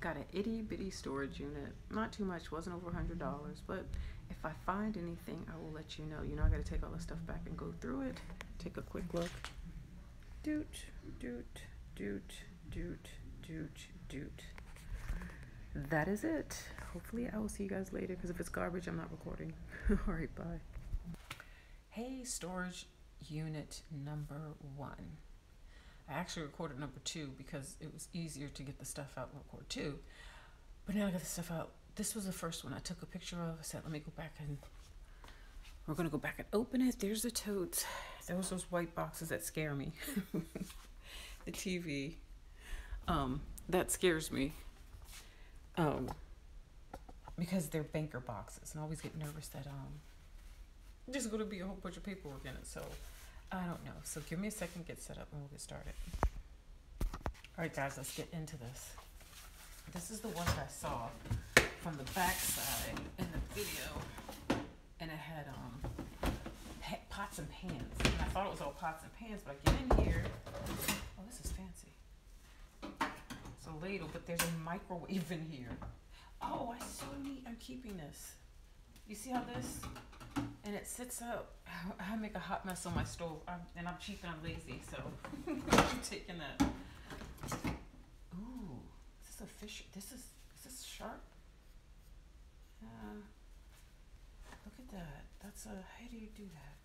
Got an itty bitty storage unit. Not too much, wasn't over a hundred dollars, but if I find anything, I will let you know. You know, I gotta take all the stuff back and go through it. Take a quick look. Doot, doot, doot, doot, doot, doot. That is it. Hopefully, I will see you guys later because if it's garbage, I'm not recording. all right, bye. Hey, storage unit number one. I actually recorded number two because it was easier to get the stuff out and record two. But now I got the stuff out. This was the first one I took a picture of. I said, let me go back and we're gonna go back and open it. There's the totes. Those those white boxes that scare me. the TV. Um, that scares me. Um, because they're banker boxes, and I always get nervous that um, there's gonna be a whole bunch of paperwork in it. So I don't know. So give me a second, get set up, and we'll get started. All right, guys, let's get into this. This is the one that I saw from the back side in the video, and it had um pots and pans. And I thought it was all pots and pans, but I get in here. Oh, this is fancy. It's a ladle, but there's a microwave in here. Oh, I so neat. I'm keeping this. You see how this? And it sits up. I make a hot mess on my stove, I'm, and I'm cheap and I'm lazy, so I'm taking that. Ooh, this is this a fish? This is is this sharp? Uh, look at that. That's a. How do you do that?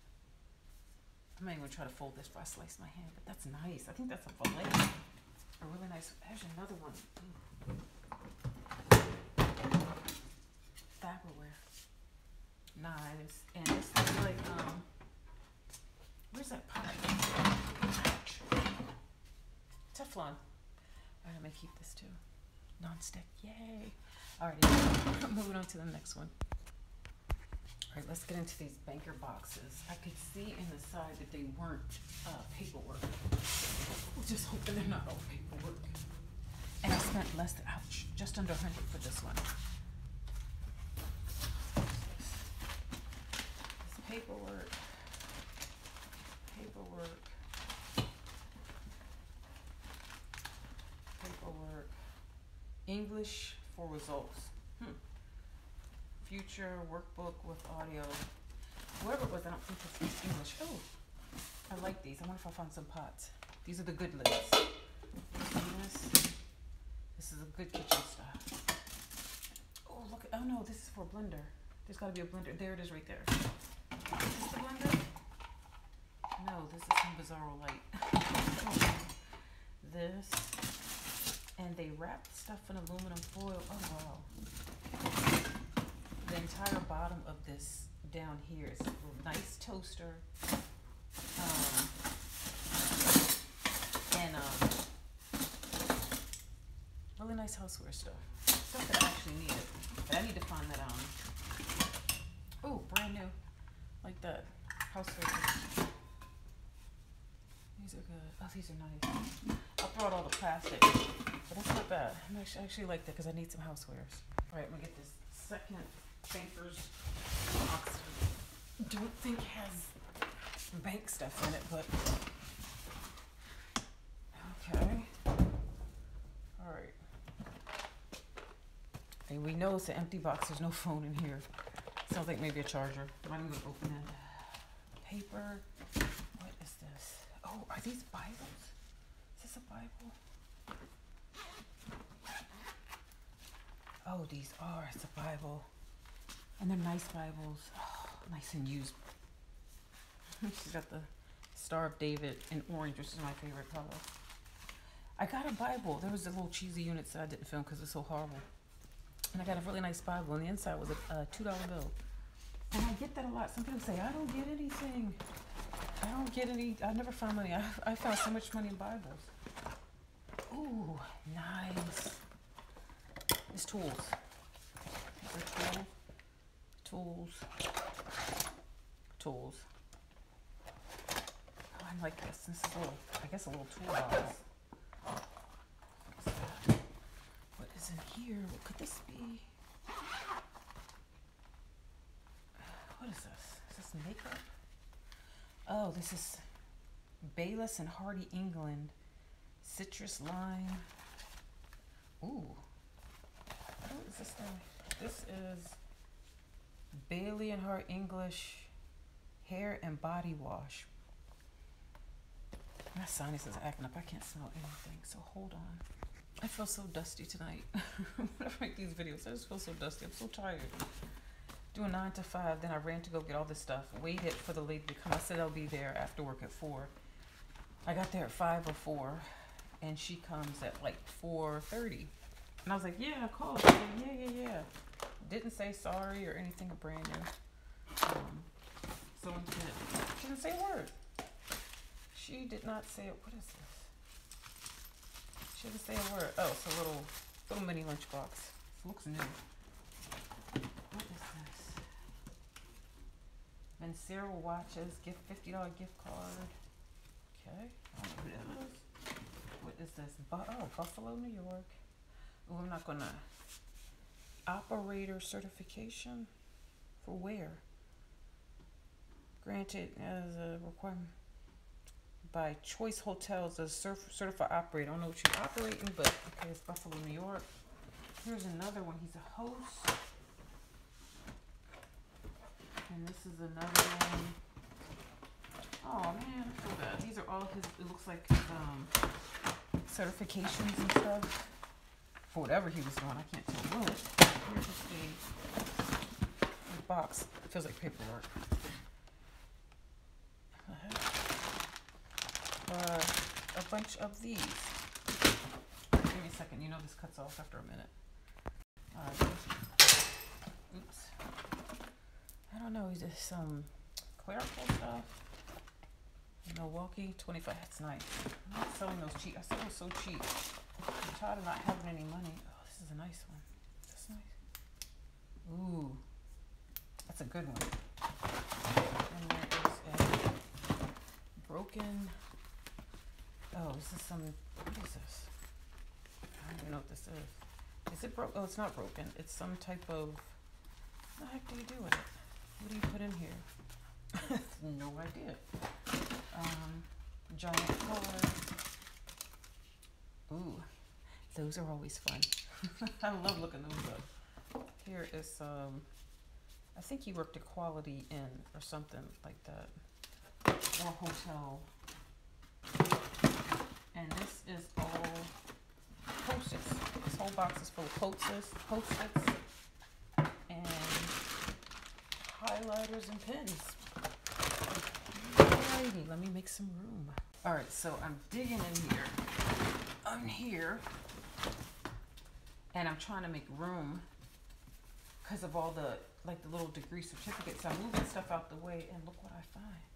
I'm not even gonna try to fold this but I slice my hand, but that's nice. I think that's a fillet. A really nice. There's another one. Ooh. Knives, and this is like, um, where's that pot? Teflon. Alright, I'm gonna keep this too. Non-stick, yay. Alrighty, moving on to the next one. Alright, let's get into these banker boxes. I could see in the side that they weren't uh, paperwork. Just hoping they're not all paperwork. And I spent less, than, ouch, just under 100 for this one. Paperwork, paperwork, paperwork, English for results. Hmm. Future workbook with audio. Whoever it was, I don't think it's English. Oh, I like these. I wonder if I found some pots. These are the good lids. This, this is a good kitchen stuff. Oh, look. Oh, no, this is for a blender. There's got to be a blender. There it is right there. Is this blender? No, this is some Bizarro light. this. And they wrap stuff in aluminum foil. Oh, wow. The entire bottom of this down here is a nice toaster. Um, and um, really nice houseware stuff. Stuff that I actually needed. But I need to find that um. Oh, brand new like the house. These are good. Oh, these are nice. I brought all the plastic, but that's not bad. I'm actually, I actually like that because I need some housewares. All right, I'm gonna get this second Bankers box. Don't think has bank stuff in it, but okay. All right. And we know it's an empty box. There's no phone in here. Sounds like maybe a charger. I'm gonna open it. Paper. What is this? Oh, are these Bibles? Is this a Bible? Oh, these are. It's a Bible. And they're nice Bibles. Oh, nice and used. She's got the Star of David in orange, which is my favorite color. I got a Bible. There was a little cheesy units that I didn't film because it's so horrible. And I got a really nice Bible. On the inside was a, a $2 bill. And I get that a lot. Some people say, I don't get anything. I don't get any. I never found money. I, I found so much money in Bibles. Ooh, nice. It's tools. Tools. Tools. Tools. Oh, I like this. This is a little, I guess a little tool box. is in here? What could this be? What is this? Is this makeup? Oh, this is Bayless and Hardy England. Citrus lime. Ooh. What is this thing? This is Bailey and Hart English hair and body wash. My sinus is acting up. I can't smell anything, so hold on. I feel so dusty tonight. when I make these videos, I just feel so dusty. I'm so tired. Doing nine to five, then I ran to go get all this stuff. Waited for the lady to come. I said I'll be there after work at four. I got there at five or four, and she comes at like four thirty. And I was like, "Yeah, I called." Said, "Yeah, yeah, yeah." Didn't say sorry or anything. Brand new. Um, so instead, she didn't say a word. She did not say it. What is this? She didn't say a word. Oh, it's a little little mini lunchbox. It looks new. What is this? Mancero watches, gift fifty dollar gift card. Okay. What is this? Oh, Buffalo, New York. Oh, I'm not gonna. Operator certification for where? Granted as a requirement by Choice Hotels a certified operator. I don't know what you're operating, but okay, it's Buffalo, New York. Here's another one. He's a host. And this is another one. Oh man, feel bad. These are all his. It looks like um, certifications and stuff for whatever he was doing. I can't tell what. Here's the box. It feels like paperwork. What the heck? Uh, a bunch of these. Give me a second. You know this cuts off after a minute. Alright. Oops. I don't know. Is this some clerical stuff? Milwaukee, 25. That's nice. I'm not selling those cheap. I sell was so cheap. I'm tired of not having any money. Oh, this is a nice one. That's nice. Ooh. That's a good one. And there is a broken. Oh, this is some. What is this? I don't even know what this is. Is it broke? Oh, it's not broken. It's some type of. What the heck do you do with it? What do you put in here? no idea. Um, giant card. Ooh, those are always fun. I love looking those up. Here is um, I think he worked at Quality Inn or something like that, or hotel. And this is all post-its. This whole box is full of post-its, post-its, and highlighters and pens. Alrighty, let me make some room. All right, so I'm digging in here. I'm here, and I'm trying to make room because of all the like the little degree certificates. I'm moving stuff out the way, and look what I find.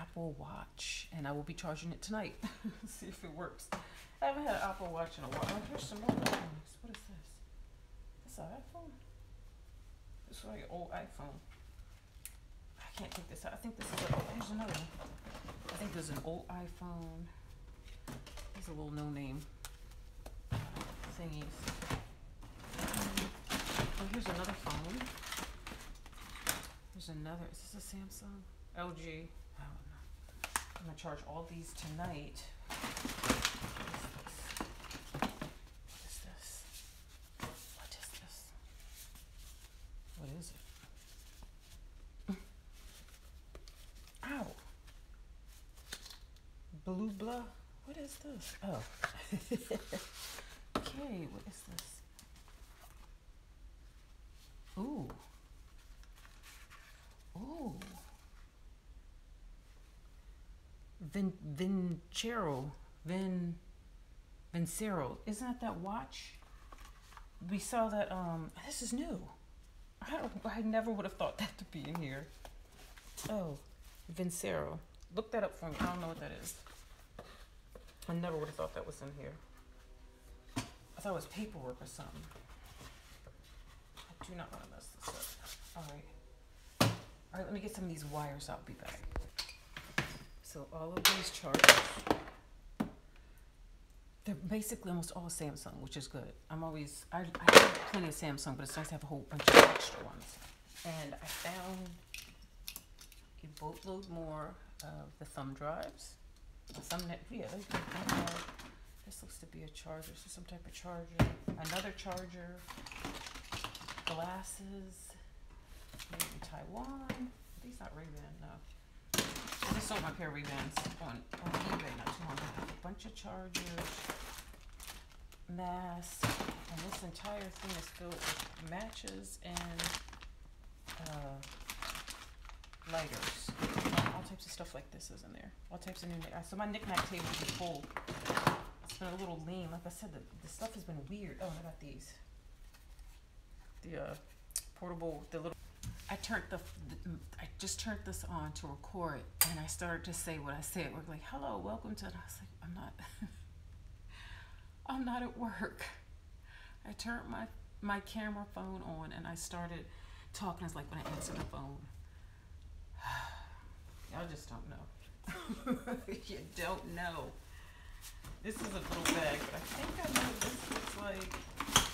Apple Watch, and I will be charging it tonight. See if it works. I haven't had an Apple Watch in a while. Oh, here's some more things. What is this? This an iPhone? Is like an old iPhone. I can't take this out. I think this is a, oh, here's another one. I think there's an old iPhone. These are little no name thingies. Oh, here's another phone. There's another. Is this a Samsung? LG. I don't know. I'm gonna charge all these tonight. What is this? What is this? What is it? Ow. Blue blah. What is this? Oh. okay, what is this? Ooh. Ooh. Vin Vincero. Vin Vincero. Isn't that that watch? We saw that um this is new. I don't I never would have thought that to be in here. Oh, Vincero. Look that up for me. I don't know what that is. I never would have thought that was in here. I thought it was paperwork or something. I do not want to mess this up. All right. All right, let me get some of these wires. I'll be back. So all of these chargers, they're basically almost all Samsung, which is good. I'm always, I, I have plenty of Samsung, but it's nice to have a whole bunch of extra ones. And I found a boatload more of the thumb drives. Some, net- yeah. This looks to be a charger, so some type of charger. Another charger, glasses, Made in Taiwan. These not Ray-Ban, no. Sold my pair of Ray-Bans on, on eBay not too long ago. A bunch of chargers, masks, and this entire thing is filled with matches and uh, lighters. All, types of stuff like this is in there. All types of new. knick- So my knickknack table is full. It's been a little lean. Like I said, the, the stuff has been weird. Oh, I got these. The uh, portable, the little. I turned the, I just turned this on to record, and I started to say what I said. We're like, "Hello, welcome to." And I was like, "I'm not, I'm not at work." I turned my my camera phone on, and I started talking. It's like when I answered the phone. Y'all just don't know. you don't know. This is a little bag, but I think I know what this looks like.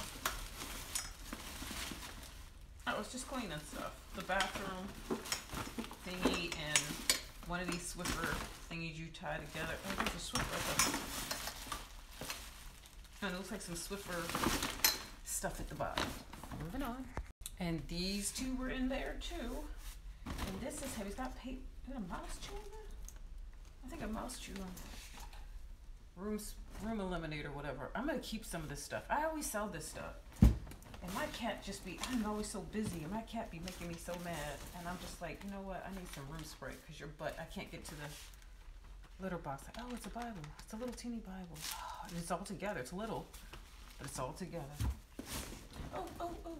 I was just cleaning stuff. The bathroom thingy and one of these Swiffer thingies you tie together. Oh, there's a Swiffer. And it looks like some Swiffer stuff at the bottom. Moving on. And these two were in there too. And this is heavy. It's got paper. Is it a mouse chew on it? I think a mouse chew on it. Room, room eliminator, whatever. I'm gonna keep some of this stuff. I always sell this stuff. And my cat just be, I'm always so busy, and my cat be making me so mad. And I'm just like, you know what? I need some room spray because your butt, I can't get to the litter box. Like, oh, it's a Bible. It's a little teeny Bible. It's all together. It's little, but it's all together. Oh, oh, oh.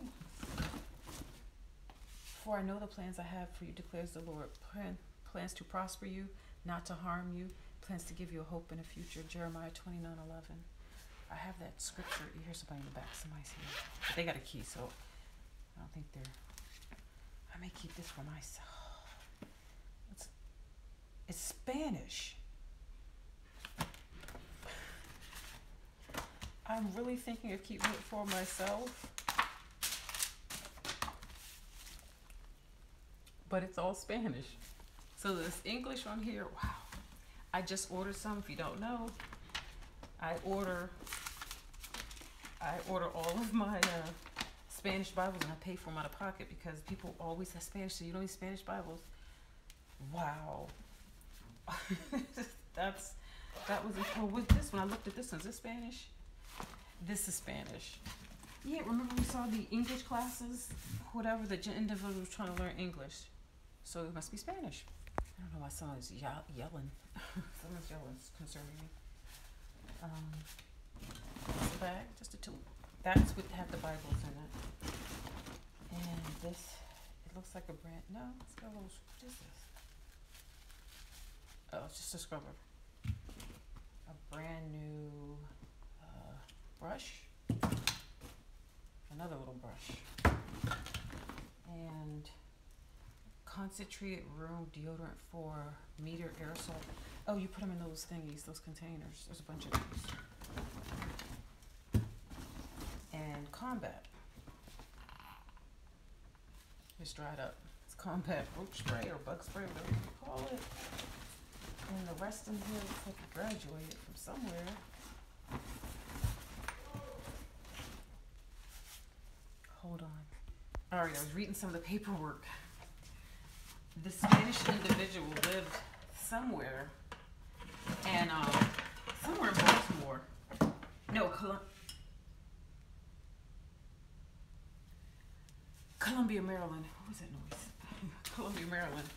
For I know the plans I have for you, declares the Lord. Plan, plans to prosper you, not to harm you, plans to give you a hope and a future. Jeremiah 29 11. I have that scripture. You hear somebody in the back. Somebody's here. But they got a key, so I don't think they're. I may keep this for myself. It's, it's Spanish. I'm really thinking of keeping it for myself. But it's all Spanish. So this English on here, wow. I just ordered some if you don't know. I order I order all of my uh, Spanish Bibles and I pay for them out of pocket because people always have Spanish, so you don't need Spanish Bibles. Wow. That's that was oh with this one. I looked at this one. Is this Spanish? This is Spanish. Yeah, remember we saw the English classes? Whatever, the individual was trying to learn English. So it must be Spanish. I don't know why someone's ye- yelling. someone's yelling It's concerning me. Um, that's the bag, just a tool. That's what have the Bibles in it. And this, it looks like a brand. No, it's got a little. What is this? Oh, it's just a scrubber. A brand new uh, brush. Another little brush. And concentrated room deodorant for meter aerosol. Oh, you put them in those thingies, those containers. There's a bunch of those. And combat. It's dried up. It's combat roach spray or bug spray, whatever you call it. And the rest in here looks like it graduated from somewhere. Hold on. All right, I was reading some of the paperwork. The Spanish individual lived somewhere, and um, somewhere in Baltimore. No, Colum- Columbia, Maryland. What was that noise? Columbia, Maryland.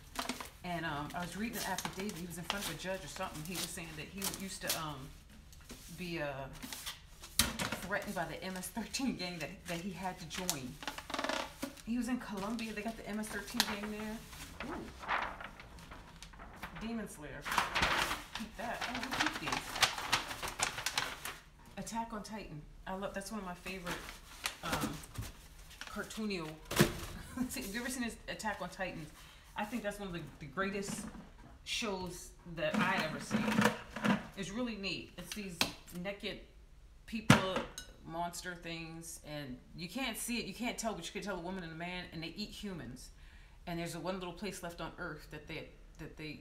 And um, I was reading an affidavit. He was in front of a judge or something. He was saying that he used to um, be uh, threatened by the MS-13 gang that, that he had to join. He was in Colombia. They got the MS-13 gang there. Ooh. Demon Slayer. That. Oh, these. Attack on Titan. I love. That's one of my favorite um, Have you ever seen this Attack on Titan? I think that's one of the, the greatest shows that I ever seen. It's really neat. It's these naked people, monster things, and you can't see it. You can't tell, but you can tell a woman and a man, and they eat humans. And there's a one little place left on Earth that they that they,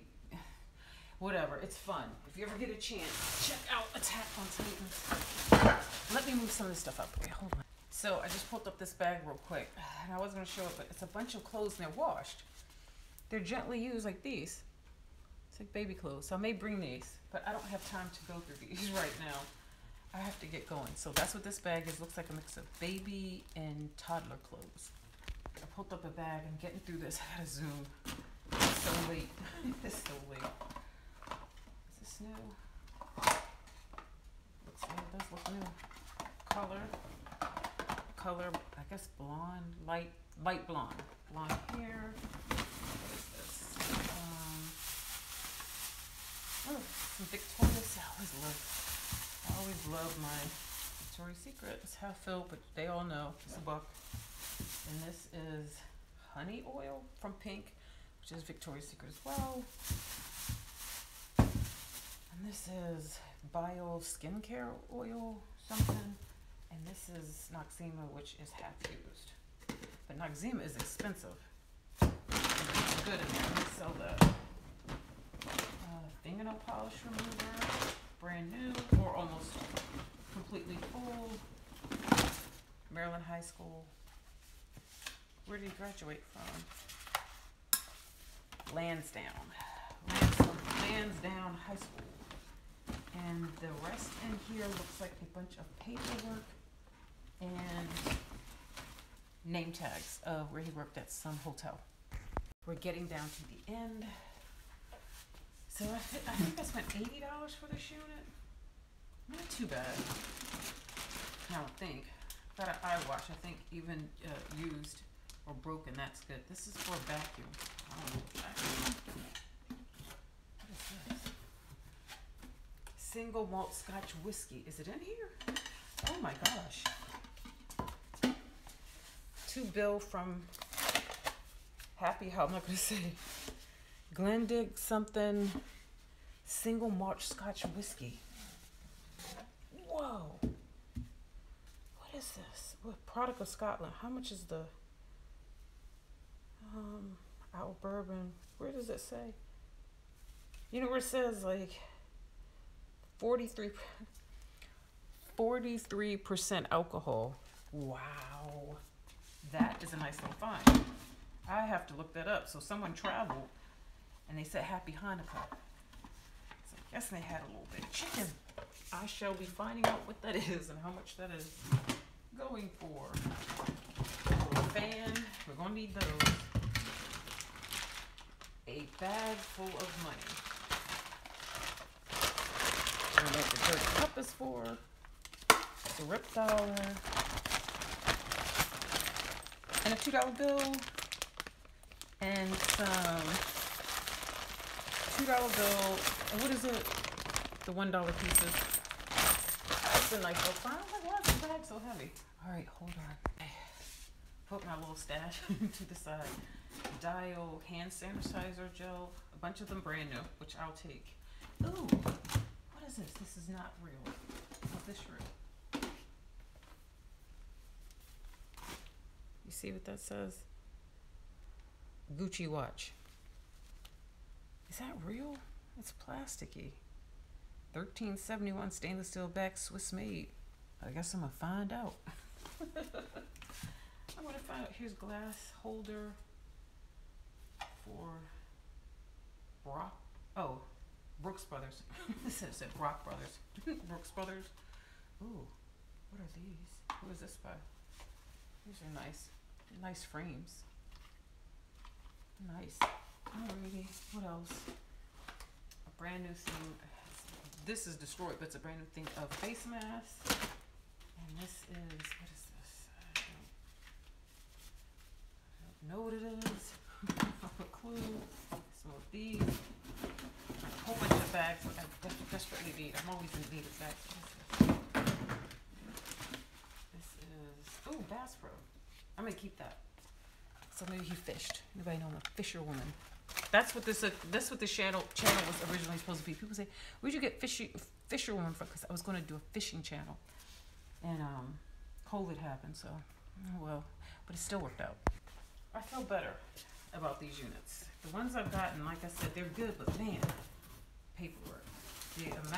whatever. It's fun. If you ever get a chance, check out Attack on Titan. Let me move some of this stuff up. Wait, hold on. So I just pulled up this bag real quick, and I wasn't gonna show it, but it's a bunch of clothes and they're washed. They're gently used like these. It's like baby clothes. So I may bring these, but I don't have time to go through these right now. I have to get going. So that's what this bag is. Looks like a mix of baby and toddler clothes. I pulled up a bag. I'm getting through this. I gotta zoom. It's so late. it's so late. New? It does look new. Color. Color, I guess blonde, light, light blonde. Blonde hair. What is this? Um, oh, some Victoria's. I always love, I always love my Victoria's Secret. It's half filled, but they all know it's a buck. And this is honey oil from Pink, which is Victoria's Secret as well. And this is Bio Skincare Oil something. And this is Noxzema, which is half used. But Noxzema is expensive. It's good in there. Sell that. Uh, fingernail polish remover, brand new or almost completely full. Maryland High School. Where did he graduate from? Lansdowne, Lansdowne High School. And the rest in here looks like a bunch of paperwork and name tags of where he worked at some hotel. We're getting down to the end. So I, thi- I think I spent eighty dollars for this unit. Not too bad. I don't think. Got an eye wash. I think even uh, used or broken, that's good. This is for a vacuum. I don't know what vacuum. What is this? Single malt Scotch whiskey. Is it in here? Oh my gosh. To Bill from Happy How I'm not gonna say Glendig something single malt Scotch whiskey. Whoa. What is this? What product of Scotland? How much is the um our bourbon? Where does it say? You know where it says like 43 43% alcohol. Wow. That is a nice little find. I have to look that up. So someone traveled and they said happy Hanukkah. So I guess they had a little bit of chicken. I shall be finding out what that is and how much that is going for. A fan, we're gonna need those. A bag full of money. What the dirty cup is for. It's a rip dollar. And a two dollar bill. And some two dollar bill. And what is it? The one dollar pieces. That's a nice find. I like, why is the bag so heavy? All right, hold on. Put my little stash to the side. Dial hand sanitizer gel. A bunch of them brand new, which I'll take. Ooh, is this? This is not real. Is this real? You see what that says? Gucci watch. Is that real? It's plasticky. 1371 stainless steel back, Swiss made. I guess I'm gonna find out. I'm gonna find out. Here's glass holder for Brock. Oh, Brooks Brothers. this is it Brock Brothers. Brooks Brothers. Ooh, what are these? Who is this by? These are nice, nice frames. Nice. Alrighty. What else? A brand new thing. This is destroyed, but it's a brand new thing of face mask. And this is what is this? I don't, I don't know what it is. I have a clue. Some of these. Whole bunch of bags. I des- desperately need. I'm always in need of bags. This? This is ooh Bass Pro. I'm gonna keep that. So maybe he fished. Anybody know I'm a fisherwoman? That's what this uh, that's what the channel channel was originally supposed to be. People say, "Where'd you get fishy fisherwoman from?" Because I was going to do a fishing channel, and um, COVID happened. So, oh well, but it still worked out. I feel better about these units. The ones I've gotten, like I said, they're good, but man,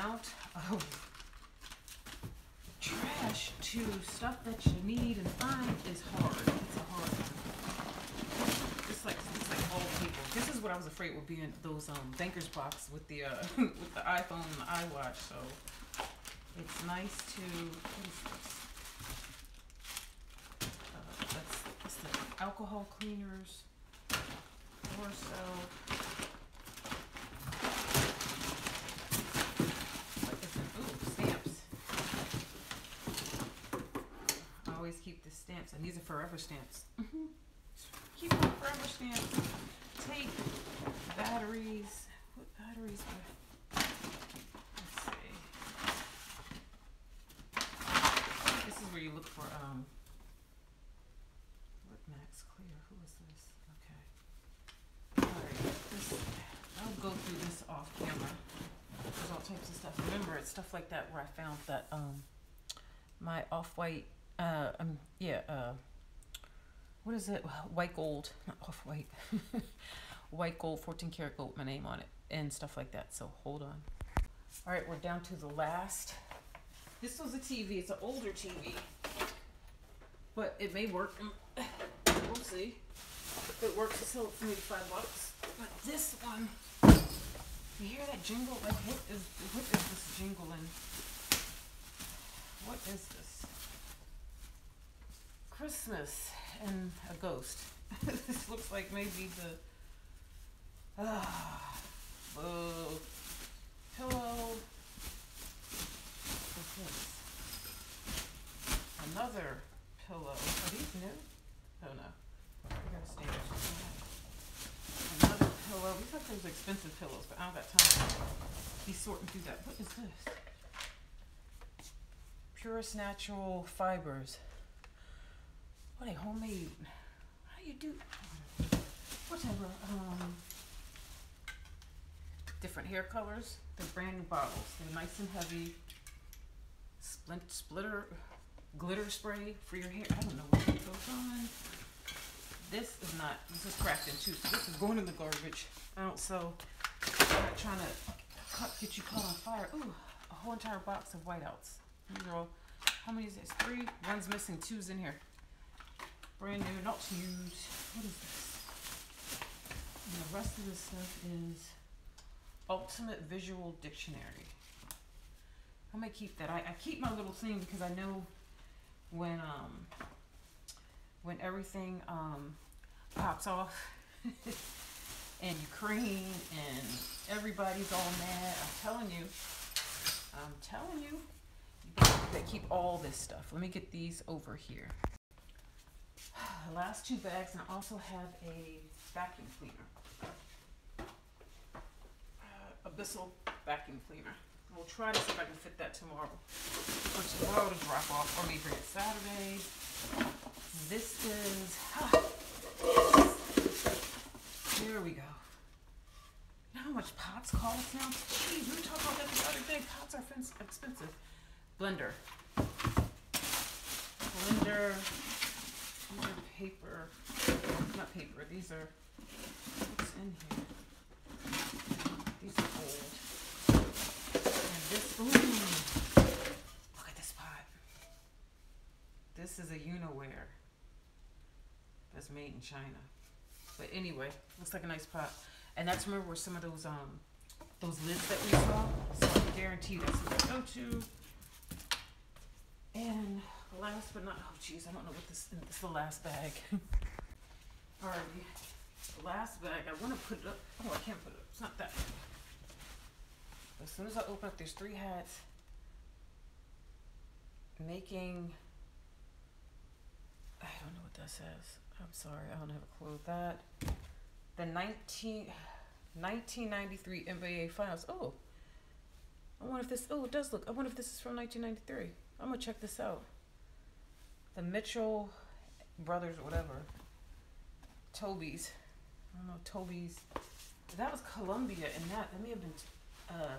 amount of trash to stuff that you need and find is hard. It's a hard one. It's like it's like all people. This is what I was afraid would be in those um banker's box with the uh with the iPhone and the iWatch. So it's nice to what is this? Uh, alcohol cleaners. Or so. What is it? Ooh, stamps. I always keep the stamps, and these are forever stamps. Mm-hmm. Keep on forever stamps. Take batteries. What batteries are? Let's see. This is where you look for um. What Max Clear? Who is this? Okay. Alright, this, I'll go through this off camera. There's all types of stuff. Remember, it's stuff like that where I found that um, my off-white, uh, um, yeah, uh, what is it? White gold, not off-white, white gold, 14 karat gold, with my name on it, and stuff like that. So hold on. All right, we're down to the last. This was a TV. It's an older TV, but it may work. Mm, We'll see. If it works, sell it for five bucks. But this one. You hear that jingle? Like what is what is this jingling? What is this? Christmas and a ghost. this looks like maybe the ah boo pillow. What's this? Another pillow. Are these new? Oh no. Gotta stay Another pillow. These are those expensive pillows, but I don't got time to be sorting through that. What is this? Purest natural fibers. What a homemade. How you do? Whatever. Um, different hair colors. They're brand new bottles. They're nice and heavy. Splint splitter glitter spray for your hair. I don't know what goes on. This is not. This is cracked in two. So this is going in the garbage. I don't so. I'm not trying to cut, get you caught on fire. Ooh, a whole entire box of whiteouts. These are all. How many is this? Three. One's missing. Two's in here. Brand new, not used. What is this? And the rest of this stuff is Ultimate Visual Dictionary. I'm gonna keep that. I, I keep my little thing because I know when um when everything um pops off in Ukraine and everybody's all mad. I'm telling you, I'm telling you, better keep all this stuff. Let me get these over here. Last two bags, and I also have a vacuum cleaner. Uh, a Bissell vacuum cleaner. We'll try to see if I can fit that tomorrow. For tomorrow to drop off, or maybe bring it Saturday. This is. Ah, there we go. You know how much pots cost now? Jeez, we were talking about that the other day. Pots are expensive. Blender. Blender. These are paper. Not paper. These are. What's in here? These are old. And this. Ooh. Look at this pot. This is a Uniware. That's made in China. But anyway, looks like a nice pot. And that's remember where some of those um those lids that we saw. So I guarantee that's what I go to. And last but not oh jeez, I don't know what this this is the last bag. Alrighty. The last bag, I wanna put it up. Oh I can't put it up. It's not that. As soon as I open up, there's three hats. Making I don't know what that says. I'm sorry, I don't have a clue. With that the 19, 1993 NBA Finals. Oh, I wonder if this. Oh, it does look. I wonder if this is from 1993. I'm gonna check this out. The Mitchell brothers or whatever. Toby's. I don't know Toby's. That was Columbia, and that that may have been uh,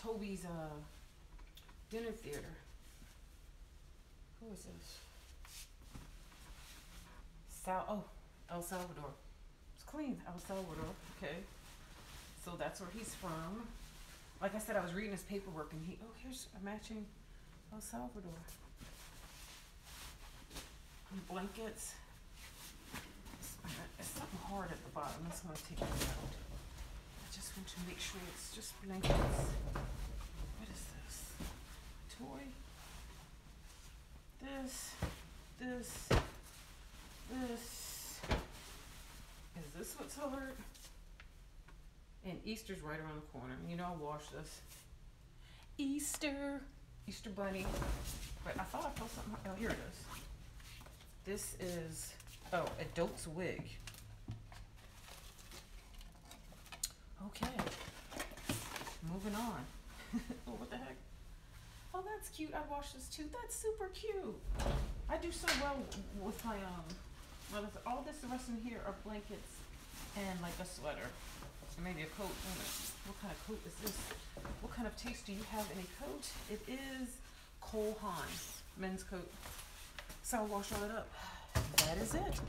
Toby's uh, dinner theater. Who is this? Sal. Oh, El Salvador. It's clean. El Salvador. Okay. So that's where he's from. Like I said, I was reading his paperwork, and he. Oh, here's a matching El Salvador. Blankets. It's, it's something hard at the bottom. That's gonna take it out. I just want to make sure it's just blankets. What is this? Toy. This. This. This. Is this what's hard? And Easter's right around the corner. You know I'll wash this. Easter. Easter bunny. Wait, I thought I felt something. Oh, here it is. This is oh a dope's wig. Okay. Moving on. oh, what the heck? Oh, that's cute. I washed this too. That's super cute. I do so well with my um. Well, all this the rest in here are blankets and like a sweater. Maybe a coat. What kind of coat is this? What kind of taste do you have in a coat? It is Cole Haan men's coat. So wash all it up. That is it.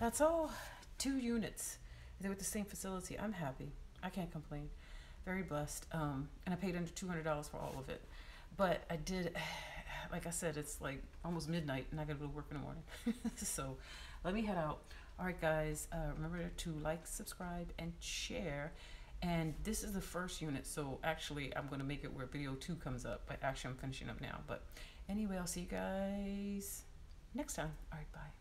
That's all. Two units. They're with the same facility. I'm happy. I can't complain. Very blessed. Um, and I paid under two hundred dollars for all of it. But I did, like I said, it's like almost midnight, and I gotta go to work in the morning. so let me head out. All right, guys. Uh, remember to like, subscribe, and share. And this is the first unit, so actually I'm gonna make it where video two comes up. But actually, I'm finishing up now. But anyway, I'll see you guys next time. All right, bye.